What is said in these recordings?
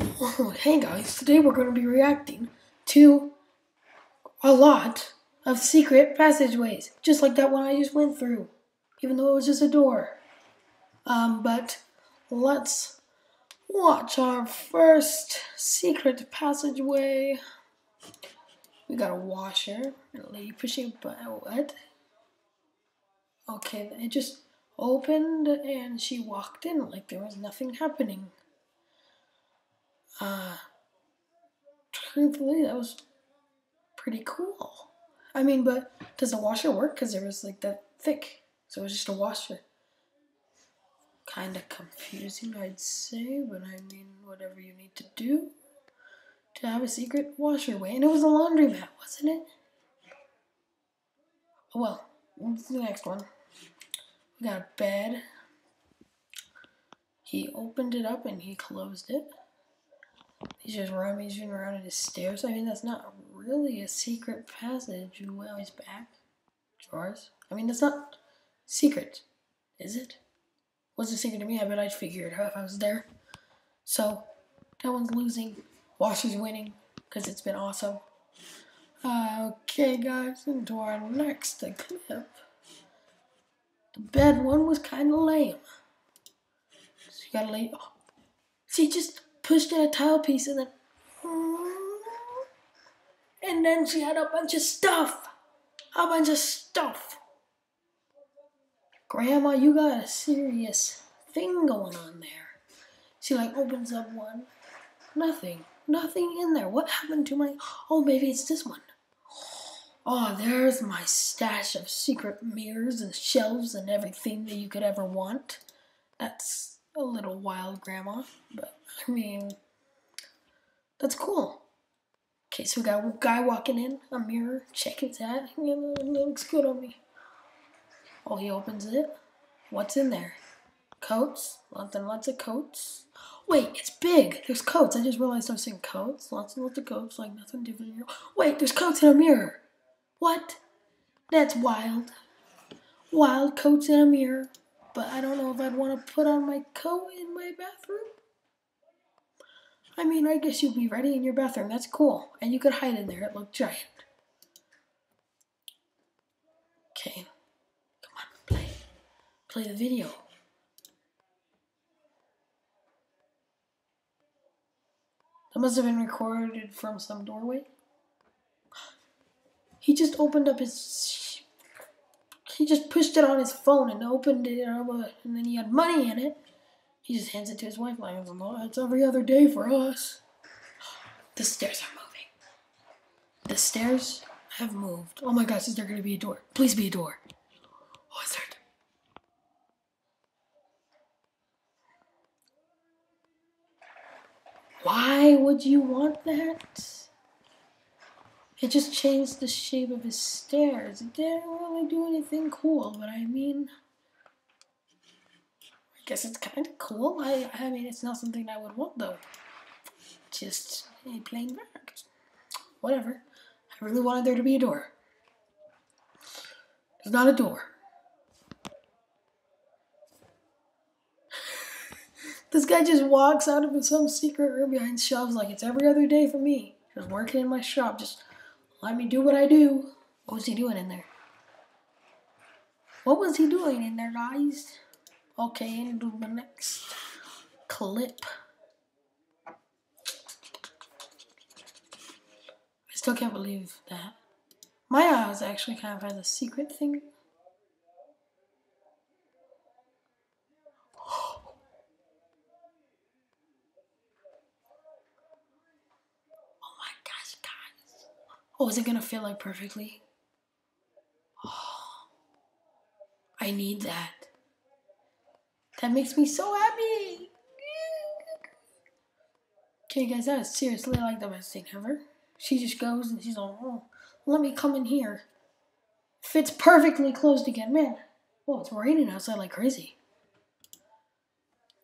Oh, hey guys, today we're going to be reacting to a lot of secret passageways, just like that one I just went through, even though it was just a door. Um, but let's watch our first secret passageway. We got a washer and a lady pushing a button. What? Okay, it just opened and she walked in like there was nothing happening. Uh, truthfully, that was pretty cool. I mean, but does the washer work? Because it was like that thick, so it was just a washer. Kind of confusing, I'd say, but I mean, whatever you need to do to have a secret washer way. And it was a laundromat, wasn't it? Well, the next one. We got a bed. He opened it up and he closed it. He's just rummaging around in his stairs. I mean, that's not really a secret passage. Well, he's back. Drawers. I mean, that's not secret, is it? Was a secret to me. I bet I'd figure it out if I was there. So, that one's losing. Washer's winning because it's been awesome. Uh, okay, guys, into our next clip. The bed one was kind of lame. So you gotta lay. Oh, see, just pushed in a tile piece and then. And then she had a bunch of stuff. A bunch of stuff. Grandma, you got a serious thing going on there. She like opens up one. Nothing. Nothing in there. What happened to my. Oh, maybe it's this one. Oh, there's my stash of secret mirrors and shelves and everything that you could ever want. That's a little wild, Grandma, but I mean, that's cool. Okay, so we got a guy walking in, a mirror, check his hat. It looks good on me. Oh, he opens it. What's in there? Coats. Lots and lots of coats. Wait, it's big. There's coats. I just realized I was saying coats. Lots and lots of coats, like nothing different. Here. Wait, there's coats in a mirror. What? That's wild. Wild coats in a mirror but I don't know if I'd want to put on my coat in my bathroom. I mean, I guess you'd be ready in your bathroom. That's cool. And you could hide in there. It looked giant. Okay. Come on, play. Play the video. That must have been recorded from some doorway. He just opened up his he just pushed it on his phone and opened it, and then he had money in it. He just hands it to his wife like, it's every other day for us. The stairs are moving. The stairs have moved. Oh my gosh, is there to be a door? Please be a door. Oh, is there? Why would you want that? It just changed the shape of his stairs. It didn't really do anything cool, but I mean, I guess it's kind of cool. I, I mean, it's not something I would want though. Just a plain bag. Whatever. I really wanted there to be a door. There's not a door. this guy just walks out of some secret room behind shelves like it's every other day for me. Just working in my shop, just let me do what I do. What was he doing in there? What was he doing in there, guys? Okay, into the next clip. I still can't believe that. My eyes actually kind of has a secret thing. Oh, is it gonna fit like perfectly? Oh, I need that. That makes me so happy. Okay, guys, that is seriously like the best thing ever. She just goes and she's like, oh, let me come in here. Fits perfectly closed again, man. Well, it's raining outside like crazy.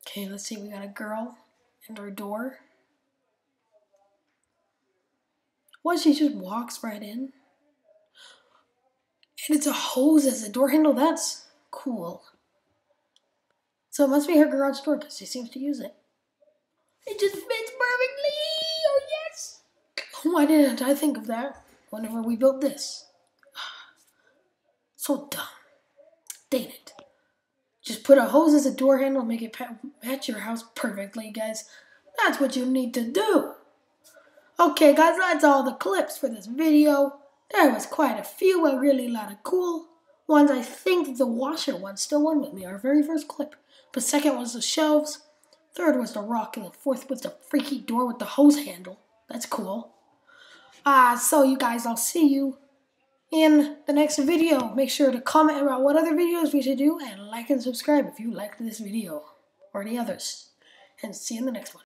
Okay, let's see. We got a girl and her door. What, she just walks right in? And it's a hose as a door handle? That's cool. So it must be her garage door because she seems to use it. It just fits perfectly. Oh yes. Oh, why didn't I think of that whenever we built this? So dumb. Dang it. Just put a hose as a door handle, make it match your house perfectly, guys. That's what you need to do. Okay, guys, that's all the clips for this video. There was quite a few, a really lot of cool ones. I think the washer one still won with me, our very first clip. But second was the shelves. Third was the rock, and the fourth was the freaky door with the hose handle. That's cool. Uh, so you guys, I'll see you in the next video. Make sure to comment about what other videos we should do and like and subscribe if you liked this video or any others. And see you in the next one.